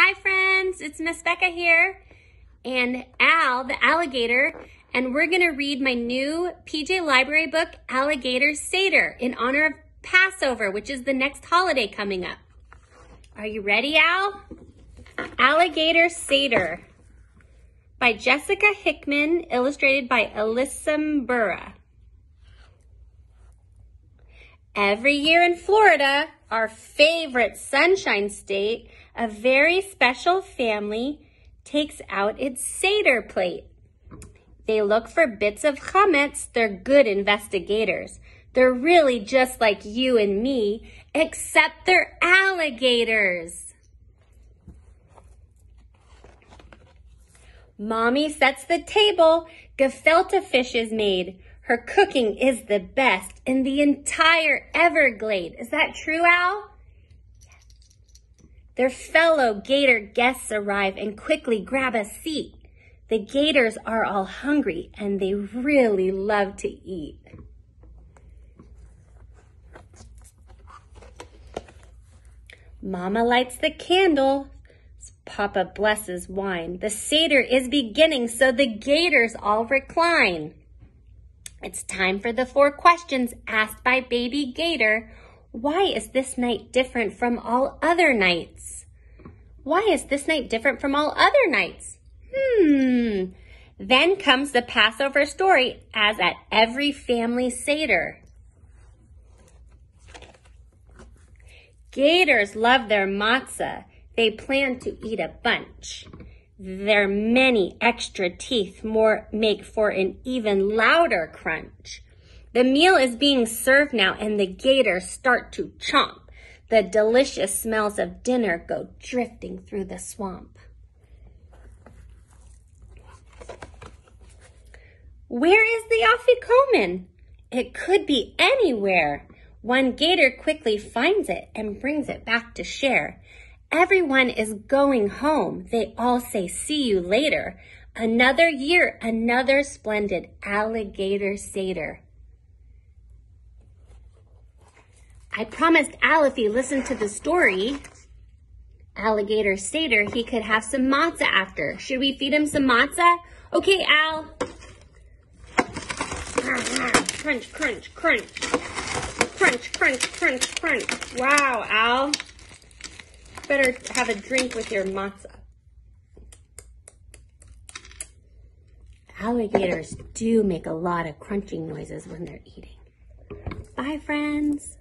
Hi friends, it's Miss Becca here and Al, the alligator, and we're gonna read my new PJ Library book, Alligator Seder, in honor of Passover, which is the next holiday coming up. Are you ready, Al? Alligator Seder by Jessica Hickman, illustrated by Alyssa Burra. Every year in Florida, our favorite sunshine state, a very special family takes out its Seder plate. They look for bits of chametz. They're good investigators. They're really just like you and me, except they're alligators. Mommy sets the table. Gefilte fish is made. Her cooking is the best in the entire Everglade. Is that true, Al? Yes. Their fellow gator guests arrive and quickly grab a seat. The gators are all hungry and they really love to eat. Mama lights the candle. Papa blesses wine. The Seder is beginning, so the gators all recline. It's time for the four questions asked by Baby Gator. Why is this night different from all other nights? Why is this night different from all other nights? Hmm. Then comes the Passover story, as at every family Seder. Gators love their matzah. They plan to eat a bunch. Their many extra teeth more make for an even louder crunch. The meal is being served now and the gators start to chomp. The delicious smells of dinner go drifting through the swamp. Where is the afikoman? It could be anywhere. One gator quickly finds it and brings it back to share. Everyone is going home. They all say, see you later. Another year, another splendid alligator Seder. I promised Al if he listened to the story, alligator Seder, he could have some matzah after. Should we feed him some matzah? Okay, Al. Crunch, crunch, crunch. Crunch, crunch, crunch, crunch. Wow, Al better have a drink with your matzah. Alligators do make a lot of crunching noises when they're eating. Bye, friends.